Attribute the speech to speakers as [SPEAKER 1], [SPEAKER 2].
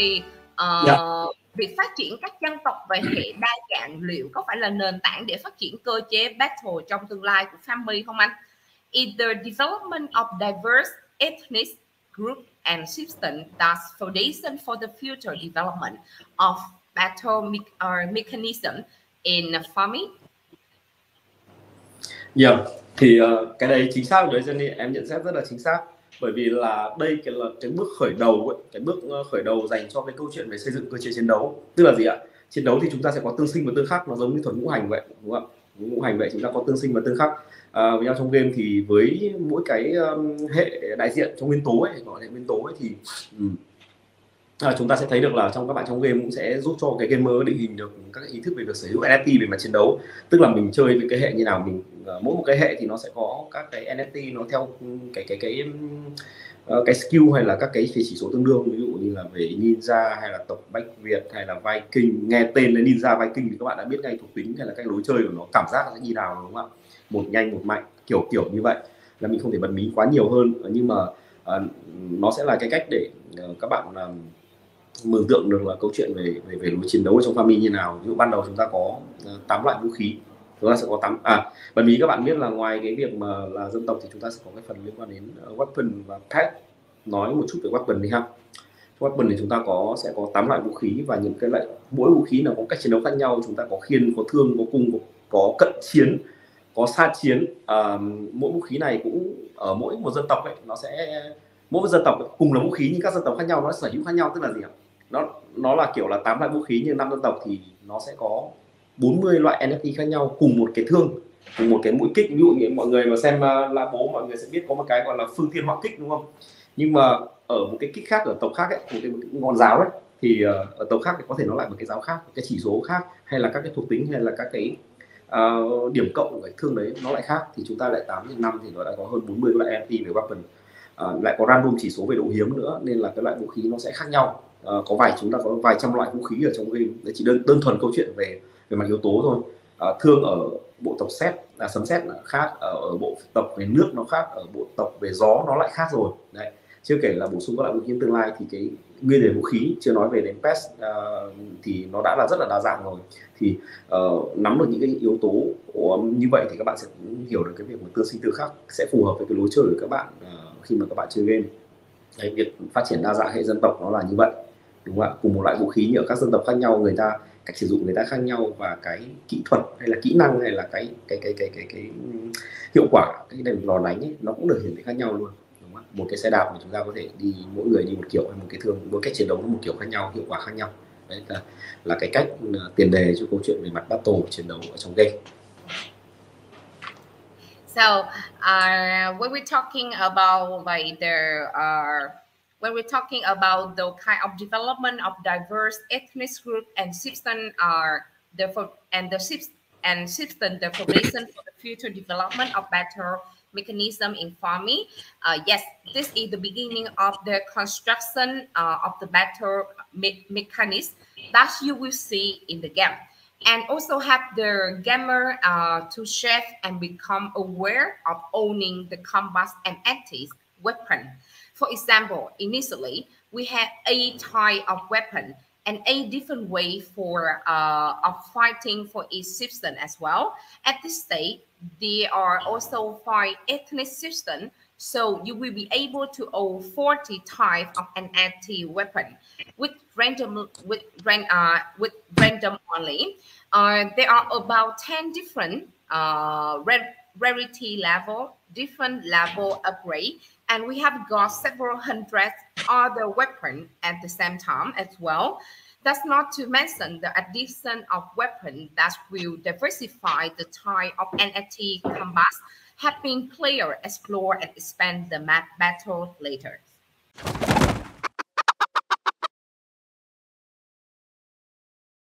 [SPEAKER 1] thì uh, yeah. việc phát triển các dân tộc về hệ đa dạng liệu có phải là nền tảng để phát triển cơ chế battle trong tương lai của family không anh? Is the development of diverse ethnic group and system thus foundation for the future development of battle me or mechanism in farming?
[SPEAKER 2] Yeah, thì uh, cái đấy chính xác đấy Jenny em nhận xét rất là chính xác bởi vì là đây cái là cái bước khởi đầu ấy, cái bước ờ, khởi đầu dành cho cái câu chuyện về xây dựng cơ chế chiến đấu. Tức là gì ạ? Chiến đấu thì chúng ta sẽ có tương sinh và tương khắc nó giống như thuật ngũ hành vậy đúng không ạ? Ngũ hành vậy chúng ta có tương sinh và tương khắc. À, với nhau trong game thì với mỗi cái um, hệ đại diện trong nguyên tố ấy gọi là nguyên tố ấy thì um, à, chúng ta sẽ thấy được là trong các bạn trong game cũng sẽ giúp cho cái gamer định hình được các ý thức về việc sở hữu NFT về mặt chiến đấu. Tức là mình chơi với cái hệ như nào mình ờ, mỗi một cái hệ thì nó sẽ có các cái NFT nó theo ừ, cái cái cái ờ, cái skill hay là các cái chỉ số tương đương. Ví dụ như là về ninja hay là tộc bách việt hay là viking. Nghe tên là ninja viking thì các bạn đã biết ngay thuộc tính hay là cách lối chơi của nó. Cảm giác nó sẽ như nào đúng không ạ? Một nhanh một mạnh kiểu kiểu như vậy. Là mình không thể bật mí quá nhiều hơn. Nhưng mà uh, nó sẽ là cái cách để uh, các bạn uh, mường tượng được là câu chuyện về về về lối chiến đấu trong fami như nào. Ví dụ ban đầu chúng ta có ờ, tám loại vũ khí. Chúng ta sẽ có tám à bởi vì các bạn biết là ngoài cái việc mà là dân tộc thì chúng ta sẽ có cái phần liên quan đến ờ, weapon và pet nói một chút về weapon đi ha. Weapon thì chúng ta có sẽ có tám loại vũ khí và những cái loại mỗi vũ khí là có cách chiến đấu khác nhau. Chúng ta có khiên có thương có cung có, có cận chiến có xa chiến. À, mỗi vũ khí này cũng ở mỗi một dân tộc ấy nó sẽ mỗi một dân tộc cùng là vũ khí nhưng các dân tộc khác nhau nó sở hữu khác nhau. Tức là gì ạ? Nó nó là kiểu là tám loại vũ khí như năm dân tộc thì nó sẽ có 40 loại NFT khác nhau cùng một cái thương cùng một cái mũi kích. Ví dụ như mọi người mà xem uh, la bố mọi người sẽ biết có một cái gọi là phương thiên họa kích đúng không? Nhưng mà ở một cái kích khác ở tộc khác ấy một cái, một cái ngọn giáo ấy thì uh, ở tộc khác thì có thể nó lại một cái giáo khác một cái chỉ số khác hay là các cái thuộc tính hay là các cái uh, điểm cộng của cái thương đấy nó lại khác. Thì chúng ta lại tám trên năm thì nó đã có hơn 40 loại NFT về weapon. Ờ, lại có random chỉ số về độ hiếm nữa nên là cái loại vũ khí nó sẽ khác nhau. À, có vài chúng ta có vài trăm loại vũ khí ở trong game. Để chỉ đơn đơn thuần câu chuyện về về mặt yếu tố thôi. À, thương ở bộ tộc xét là sấm xét là khác ở, ở bộ tộc về nước nó khác ở bộ tộc về gió nó lại khác rồi. Đấy chưa kể là bổ sung các loại vũ khí tương lai thì cái nguyên liệu vũ khí chưa nói về đến pest uh, thì nó đã là rất là đa dạng rồi. Thì uh, nắm được những cái yếu tố của, như vậy thì các bạn sẽ hiểu được cái việc mà tương sinh tương khắc sẽ phù hợp với cái lối chơi của các bạn uh, khi mà các bạn chơi game. Đấy, việc phát triển đa dạng hệ dân tộc nó là như vậy đúng không ạ? Cùng một loại vũ khí như ở các dân tộc khác nhau người ta cách sử dụng người ta khác nhau và cái kỹ thuật hay là kỹ năng hay là cái cái cái cái cái, cái, ừ, hiệu quả cái đèn lò đánh ấy, nó cũng được hiển thị khác nhau luôn? Một cái xe đạp mà chúng ta có thể đi mỗi người đi một kiểu hay một cái thương mỗi cách chiến đấu một kiểu khác nhau hiệu quả khác nhau. Đấy là là cái cách ừ, tiền đề cho câu chuyện về mặt battle chiến đấu ở trong game.
[SPEAKER 1] So uh, when we're talking about like the uh, when we're talking about the kind of development of diverse ethnic group and system are the and the and system the foundation for the future development of better mechanism in farming. Uh, yes, this is the beginning of the construction uh, of the better me mechanism that you will see in the game. And also have the gamer uh, to shift and become aware of owning the combat and anti weapon for example, initially, we had a type of weapon and a different way for uh, of fighting for each system as well. At this stage, they are also five ethnic system, so you will be able to own 40 types of an anti-weapon with random with uh, with random only. Uh, there are about 10 different uh, rarity level, different level upgrade and we have got several hundred other weapons at the same time as well. That's not to mention the addition of weapons that will diversify the type of NFT combat, helping player explore and expand the map battle later.